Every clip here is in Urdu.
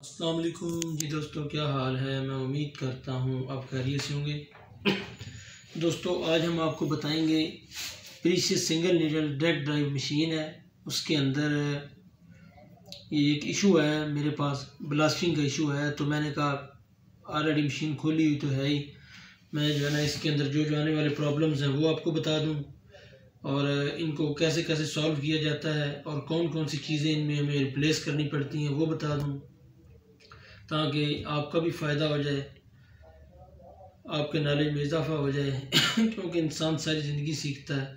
السلام علیکم جی دوستو، کیا حال ہے؟ میں امید کرتا ہوں آپ خیریت سے ہوں گے۔ دوستو، آج ہم آپ کو بتائیں گے precious single needle direct drive machine ہے۔ اس کے اندر یہ ایک ایشو ہے، میرے پاس بلاسٹنگ کا ایشو ہے۔ تو میں نے کہا آلریڈی مشین کھولی ہوئی تو ہے ہی۔ میں جو ہے نا، اس کے اندر جو جو آنے والے پرابلمز ہیں، وہ آپ کو بتا دوں۔ اور ان کو کیسے کیسے سالو کیا جاتا ہے اور کون کون سی چیزیں ان میں ہمیں ریپلیس کرنی پڑتی ہیں، وہ بتا دوں۔ تاکہ آپ کا بھی فائدہ ہو جائے، آپ کے نالج میں اضافہ ہو جائے، کیونکہ انسان ساری زندگی سیکھتا ہے۔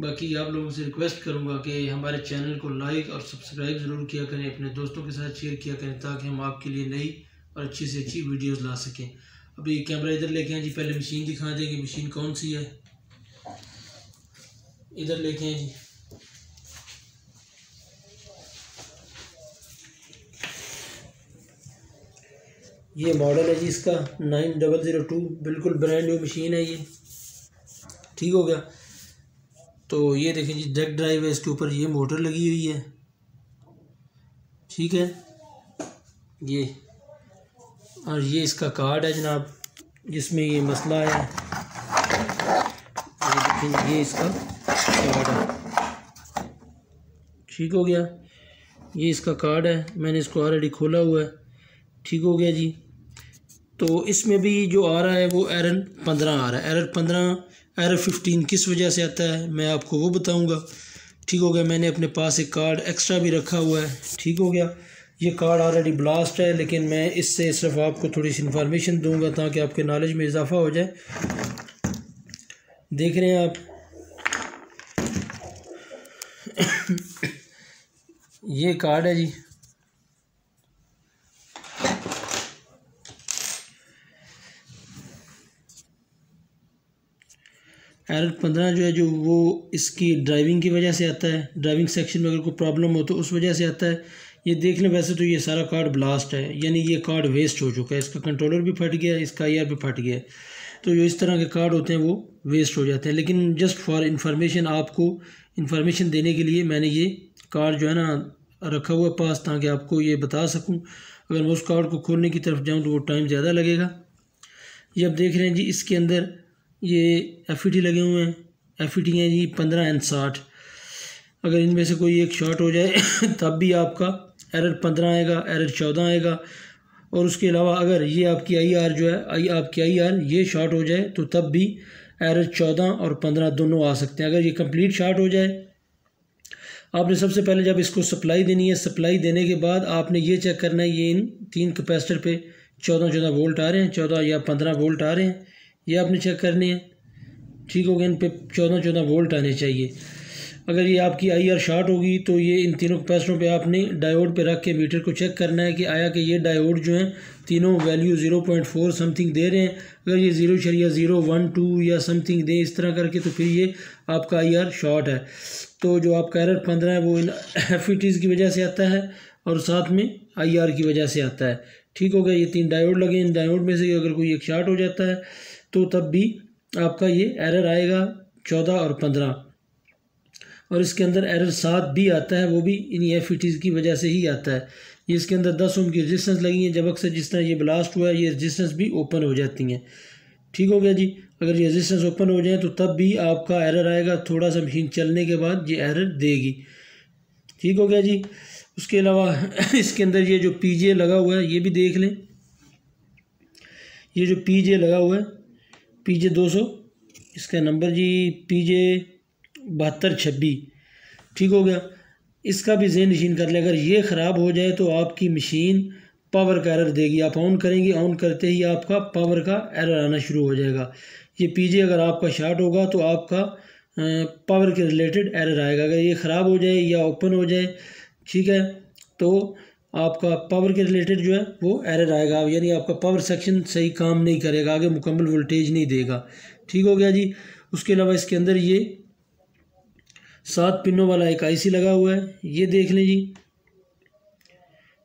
باقی آپ لوگوں سے ریکویسٹ کروں گا کہ ہمارے چینل کو لائک اور سبسکرائب ضرور کیا کریں، اپنے دوستوں کے ساتھ شیئر کیا کریں تاکہ ہم آپ کے لیے نئی اور اچھی سے اچھی ویڈیوز لا سکیں۔ ابھی کیمرہ ادھر لے کے آئیں جی پہلے مشین دکھا دیں کہ مشین کون سی ہے؟ ادھر لے کے آئیں جی۔ یہ ماڈل ہے جی اس کا نائن ڈبل زیرو ٹو بالکل برانڈ نیو مشین ہے یہ۔ ٹھیک ہو گیا۔ تو یہ دیکھیں جی ڈیک ڈرائیو ہے، اس کے اوپر یہ موٹر لگی ہوئی ہے۔ ٹھیک ہے۔ یہ، اور یہ اس کا کارڈ ہے جناب۔ جس میں یہ مسئلہ ہے۔ یہ دیکھیں جی، یہ اس کا کارڈ ہے۔ ٹھیک ہو گیا۔ یہ اس کا کارڈ ہے۔ میں نے اس کو آلریڈی کھولا ہوا ہے۔ ٹھیک ہو گیا جی۔ تو اس میں بھی جو آ رہا ہے وہ ایرر پندرہ آ رہا ہے۔ ایرر پندرہ، ایرر ففٹین کس وجہ سے آتا ہے؟ میں آپ کو وہ بتاؤں گا۔ ٹھیک ہو گیا، میں نے اپنے پاس ایک کارڈ ایکسٹرا بھی رکھا ہوا ہے۔ ٹھیک ہو گیا۔ یہ کارڈ آلریڈی بلاسٹ ہے، لیکن میں اس سے صرف آپ کو تھوڑی سی انفارمیشن دوں گا تاکہ آپ کے نالج میں اضافہ ہو جائے۔ دیکھ رہے ہیں آپ۔ یہ کارڈ ہے جی۔ ایرر پندرہ جو ہے، جو وہ اس کی ڈرائیونگ کی وجہ سے آتا ہے ڈرائیونگ سیکشن میں اگر کوئی پرابلم ہو تو اس وجہ سے آتا ہے۔ یہ دیکھ لیں ویسے تو یہ سارا کارڈ بلاسٹ ہے یعنی یہ کارڈ ویسٹ ہو چکا ہے۔ اس کا کنٹرولر بھی پھٹ گیا ہے اس کا آئی آر بھی پھٹ گیا۔ ہے تو جو اس طرح کے کارڈ ہوتے ہیں وہ ویسٹ ہو جاتے ہیں۔ لیکن جسٹ فار انفارمیشن آپ کو انفارمیشن دینے کے لیے میں نے یہ کارڈ جو ہے نا رکھا ہوا پاس تاکہ آپ کو یہ بتا سکوں۔ اگر میں اس کارڈ کو کھولنے کی طرف جاؤں تو وہ ٹائم زیادہ لگے گا۔ یہ اب دیکھ رہے ہیں جی اس کے اندر یہ ایف ای ٹی لگے ہوئے ہیں۔ ایف ای ٹی ہیں جی پندرہ این ساٹھ۔ اگر ان میں سے کوئی ایک شارٹ ہو جائے، تب بھی آپ کا ایرر پندرہ آئے گا ایرر چودہ آئے گا۔ اور اس کے علاوہ اگر یہ آپ کی آئی آر جو ہے، آئی آپ کی آئی آر یہ شارٹ ہو جائے، تو تب بھی ایرر چودہ اور پندرہ دونوں آ سکتے ہیں۔ اگر یہ کمپلیٹ شارٹ ہو جائے، آپ نے سب سے پہلے جب اس کو سپلائی دینی ہے سپلائی دینے کے بعد آپ نے یہ چیک کرنا ہے، یہ ان تین کیپیسٹر پہ چودہ چودہ وولٹ آ رہے ہیں، چودہ یا پندرہ وولٹ آ رہے ہیں۔ یہ آپ نے چیک کرنی ہے ٹھیک ہو گیا ان پہ چودہ چودہ وولٹ آنے چاہیے۔ اگر یہ آپ کی آئی آر شارٹ ہوگی تو یہ ان تینوں کیپیسٹروں پہ آپ نے ڈائیوڈ پہ رکھ کے میٹر کو چیک کرنا ہے کہ آیا کہ یہ ڈائیوڈ جو ہیں تینوں value zero point four something دے رہے ہیں۔ اگر یہ زیرو شریعہ زیرو ون ٹو یا سم تھنگ دیں اس طرح کر کے تو پھر یہ آپ کا آئی آر شارٹ ہے۔ تو جو آپ کا ایرر پندرہ ہے وہ ان ایف ای ٹیز کی وجہ سے آتا ہے اور ساتھ میں آئی آر کی وجہ سے آتا ہے۔ ٹھیک ہو گیا، یہ تین ڈائیوڈ لگے ان ڈائیوڈ میں سے اگر کوئی ایک شارٹ ہو جاتا ہے تو تب بھی آپ کا یہ ایرر آئے گا چودہ اور پندرہ۔ اور اس کے اندر ایرر سات بھی آتا ہے، وہ بھی انہی ایف ای ٹیز کی وجہ سے ہی آتا ہے۔ یہ اس کے اندر دس اوم کی رجسٹنس لگی ہیں، جب اکثر جس طرح یہ بلاسٹ ہوا ہے، یہ رجسٹنس بھی اوپن ہو جاتی ہیں۔ ٹھیک ہو گیا جی؟ اگر یہ رجسٹنس اوپن ہو جائیں تو تب بھی آپ کا ایرر آئے گا، تھوڑا سا مشین چلنے کے بعد یہ ایرر دے گی۔ ٹھیک ہو گیا جی؟ اس کے علاوہ اس کے اندر یہ جو پی جے لگا ہوا ہے، یہ بھی دیکھ لیں۔ یہ جو پی جے لگا ہوا ہے پی جے دو سو اس کا نمبر جی پی جے بہتر چھبی، ٹھیک ہو گیا۔ اس کا بھی ذہن نشین کر لیں اگر یہ خراب ہو جائے تو آپ کی مشین پاور کا ایرر دے گی۔ آپ آن کریں گے آن کرتے ہی آپ کا پاور کا ایرر آنا شروع ہو جائے گا۔ یہ پی جے اگر آپ کا شارٹ ہوگا تو آپ کا پاور کے ریلیٹڈ ایرر آئے گا۔ اگر یہ خراب ہو جائے یا اوپن ہو جائے، ٹھیک ہے، تو آپ کا پاور کے ریلیٹڈ جو ہے وہ ایرر آئے گا۔ یعنی آپ کا پاور سیکشن صحیح کام نہیں کرے گا، آگے مکمل وولٹیج نہیں دے گا۔ ٹھیک ہو گیا جی۔ اس کے علاوہ اس کے اندر یہ سات پنوں والا ایک آئی سی لگا ہوا ہے۔ یہ دیکھ لیں جی۔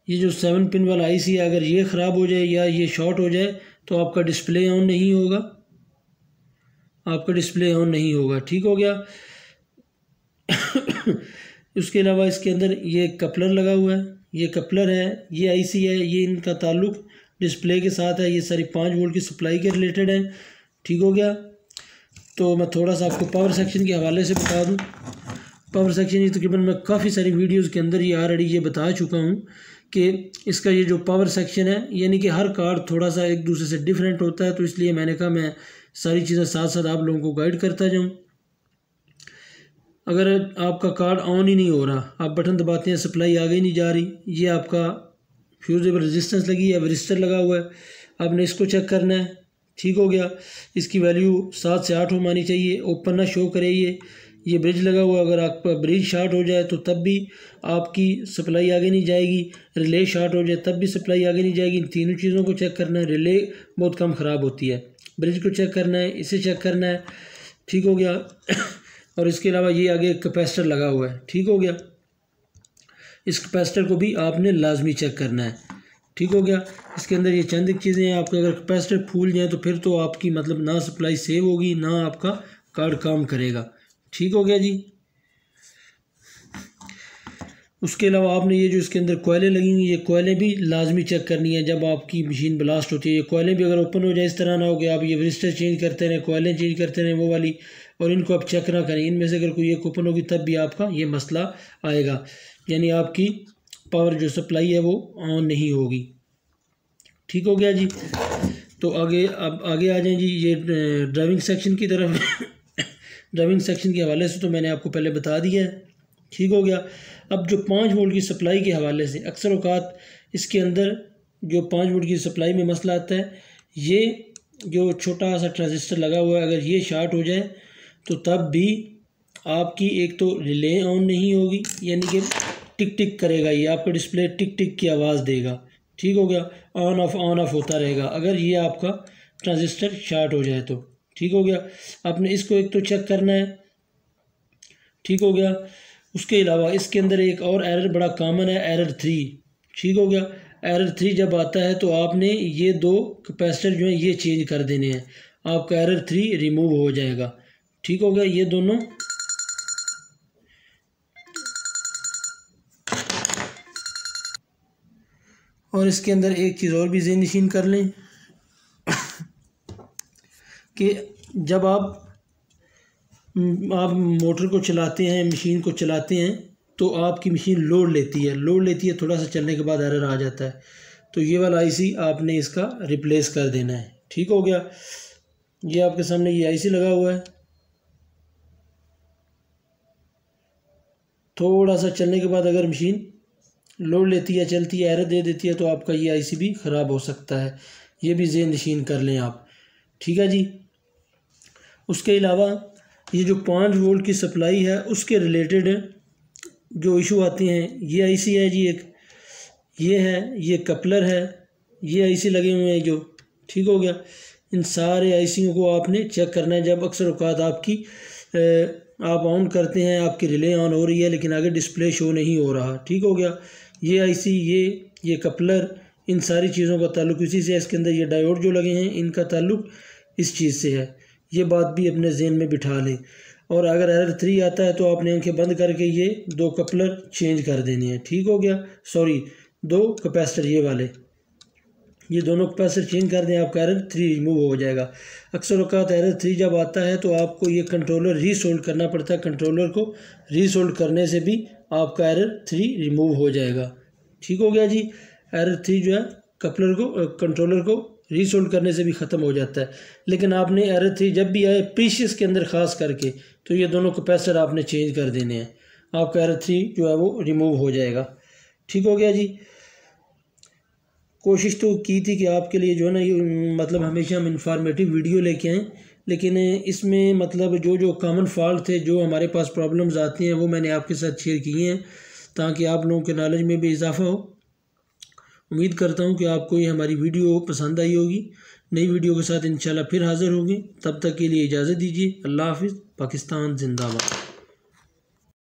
یہ جو سیون پن والا آئی سی ہے، اگر یہ خراب ہو جائے یا یہ شارٹ ہو جائے تو آپ کا ڈسپلے آن نہیں ہوگا۔ آپ کا ڈسپلے آن نہیں ہوگا۔ ٹھیک ہو گیا۔ اس کے علاوہ اس کے اندر یہ کپلر لگا ہوا ہے۔ یہ کپلر ہے، یہ آئی سی ہے، یہ ان کا تعلق ڈسپلے کے ساتھ ہے، یہ ساری پانچ وولٹ کی سپلائی کے ریلیٹڈ ہے ٹھیک ہو گیا؟ تو میں تھوڑا سا آپ کو پاور سیکشن کے حوالے سے بتا دوں۔ پاور سیکشن یہ تقریباً میں کافی ساری ویڈیوز کے اندر یہ آلریڈی یہ بتا چکا ہوں کہ اس کا یہ جو پاور سیکشن ہے یعنی کہ ہر کارڈ تھوڑا سا ایک دوسرے سے ڈیفرنٹ ہوتا ہے، تو اس لیے میں نے کہا میں ساری چیزیں ساتھ ساتھ آپ لوگوں کو گائیڈ کرتا جاؤں۔ اگر آپ کا کارڈ آن ہی نہیں ہو رہا، آپ بٹن دباتے ہیں، سپلائی آگے نہیں جا رہی، یہ آپ کا فیوزیبل رزسٹنس لگی ہے ورسٹر لگا ہوا ہے۔ آپ نے اس کو چیک کرنا ہے، ٹھیک ہو گیا۔ اس کی ویلیو سات سے آٹھ ہو مانی چاہیے اوپن نہ شو کرے یہ۔ یہ برج لگا ہوا اگر آپ کا برج شارٹ ہو جائے تو تب بھی آپ کی سپلائی آگے نہیں جائے گی۔ ریلے شارٹ ہو جائے تب بھی سپلائی آگے نہیں جائے گی۔ ان تینوں چیزوں کو چیک کرنا ہے ریلے بہت کم خراب ہوتی ہے۔ برج کو چیک کرنا ہے، اسے چیک کرنا ہے۔ ٹھیک ہو گیا۔ اور اس کے علاوہ یہ آگے کپیسٹر لگا ہوا ہے۔ ٹھیک ہو گیا۔ اس کپیسٹر کو بھی آپ نے لازمی چیک کرنا ہے۔ ٹھیک ہو گیا۔ اس کے اندر یہ چند ایک چیزیں ہیں۔ آپ کے اگر کپیسٹر پھول جائیں تو پھر تو آپ کی مطلب نہ سپلائی سیو ہوگی، نہ آپ کا کارڈ کام کرے گا۔ ٹھیک ہو گیا جی۔ اس کے علاوہ آپ نے یہ جو اس کے اندر کوئلیں لگیں گی یہ کوئلیں بھی لازمی چیک کرنی ہے۔ جب آپ کی مشین بلاسٹ ہوتی ہے، یہ کوئلیں بھی اگر اوپن ہو جائے، اس طرح نہ ہو کہ آپ یہ ورسٹر چینج کرتے رہیں کوئلیں چینج کرتے رہیں، وہ والی۔ اور ان کو آپ چیک نہ کریں۔ ان میں سے اگر کوئی ایک اوپن ہوگی، تب بھی آپ کا یہ مسئلہ آئے گا۔ یعنی آپ کی پاور جو سپلائی ہے وہ آن نہیں ہوگی۔ ٹھیک ہو گیا جی؟ تو آگے، اب آگے آ جائیں جی یہ ڈرائیونگ سیکشن کی طرف۔ ڈرائیونگ سیکشن کے حوالے سے تو میں نے آپ کو پہلے بتا دیا ہے۔ ٹھیک ہو گیا۔ اب جو پانچ وولٹ کی سپلائی کے حوالے سے، اکثر اوقات اس کے اندر جو پانچ وولٹ کی سپلائی میں مسئلہ آتا ہے، یہ جو چھوٹا سا ٹرانزسٹر لگا ہوا ہے، اگر یہ شارٹ ہو جائے تو تب بھی آپ کی ایک تو ریلے آن نہیں ہوگی یعنی کہ ٹک ٹک کرے گا یہ آپ کا ڈسپلے ٹک ٹک کی آواز دے گا۔ ٹھیک ہو گیا آن آف آن آف ہوتا رہے گا۔ اگر یہ آپ کا ٹرانزسٹر شارٹ ہو جائے تو۔ ٹھیک ہو گیا، آپ نے اس کو ایک تو چیک کرنا ہے۔ ٹھیک ہو گیا، اس کے علاوہ اس کے اندر ایک اور ایرر بڑا کامن ہے ایرر تھری ٹھیک ہو گیا ایرر تھری جب آتا ہے تو آپ نے یہ دو کپیسٹر جو ہیں، یہ چینج کر دینے ہیں۔ آپ کا ایرر تھری ریموو ہو جائے گا۔ ٹھیک ہو گیا یہ دونوں؟ اور اس کے اندر ایک چیز اور بھی ذہن نشین کر لیں کہ جب آپ آپ موٹر کو چلاتے ہیں، مشین کو چلاتے ہیں، تو آپ کی مشین لوڈ لیتی ہے۔ لوڈ لیتی ہے، تھوڑا سا چلنے کے بعد ایرر آ جاتا ہے۔ تو یہ والا آئی سی آپ نے اس کا ریپلیس کر دینا ہے۔ ٹھیک ہو گیا۔ یہ آپ کے سامنے یہ آئی سی لگا ہوا ہے۔ تھوڑا سا چلنے کے بعد اگر مشین لوڈ لیتی ہے، چلتی ہے، ایرر دے دیتی ہے، تو آپ کا یہ آئی سی بھی خراب ہو سکتا ہے۔ یہ بھی ذہن نشین کر لیں آپ۔ ٹھیک ہے جی؟ اس کے علاوہ یہ جو پانچ وولٹ کی سپلائی ہے، اس کے ریلیٹڈ جو ایشو آتے ہیں، یہ آئی سی ہے جی ایک۔ یہ ہے، یہ کپلر ہے۔ یہ آئی سی لگے ہوئے ہیں جو۔ ٹھیک ہو گیا۔ ان سارے آئی سیوں کو آپ نے چیک کرنا ہے۔ جب اکثر اوقات آپ کی آپ آن کرتے ہیں، آپ کی ریلے آن ہو رہی ہے، لیکن آگے ڈسپلے شو نہیں ہو رہا۔ ٹھیک ہو گیا۔ یہ آئی سی یہ یہ کپلر ان ساری چیزوں کا تعلق اسی سے ہے۔ اس کے اندر یہ ڈائیوڈ جو لگے ہیں، ان کا تعلق اس چیز سے ہے۔ یہ بات بھی اپنے ذہن میں بٹھا لیں اور اگر ایرر تھری آتا ہے تو آپ نے آنکھیں بند کر کے یہ دو کپلر چینج کر دینے ہیں۔ ٹھیک ہو گیا۔ سوری دو کپیسٹر یہ والے۔ یہ دونوں کپیسٹر چینج کر دیں، آپ کا ایرر تھری ریموو ہو جائے گا۔ اکثر اوقات ایرر تھری جب آتا ہے تو آپ کو یہ کنٹرولر ری سولڈ کرنا پڑتا ہے۔ کنٹرولر کو ری سولڈ کرنے سے بھی آپ کا ایرر تھری ریموو ہو جائے گا۔ ٹھیک ہو گیا جی؟ ایرر تھری جو ہے کپلر کو کنٹرولر کو ریسولڈ کرنے سے بھی ختم ہو جاتا ہے۔ لیکن آپ نے ایرر تھری جب بھی آئے پریشیس کے اندر خاص کر کے، تو یہ دونوں کپیسر آپ نے چینج کر دینے ہیں۔ آپ کا ایرر تھری جو ہے وہ ریموو ہو جائے گا۔ ٹھیک ہو گیا جی؟ کوشش تو کی تھی کہ آپ کے لیے جو ہے نا یہ مطلب ہمیشہ ہم انفارمیٹیو ویڈیو لے کے آئیں، لیکن اس میں مطلب جو جو کامن فالٹ تھے، جو ہمارے پاس پرابلمز آتی ہیں، وہ میں نے آپ کے ساتھ شیئر کیے ہیں تاکہ آپ لوگوں کے نالج میں بھی اضافہ ہو۔ امید کرتا ہوں کہ آپ کو یہ ہماری ویڈیو پسند آئی ہوگی۔ نئی ویڈیو کے ساتھ انشاءاللہ پھر حاضر ہوگی تب تک کے لیے اجازت دیجیے۔ اللہ حافظ۔ پاکستان زندہ باد۔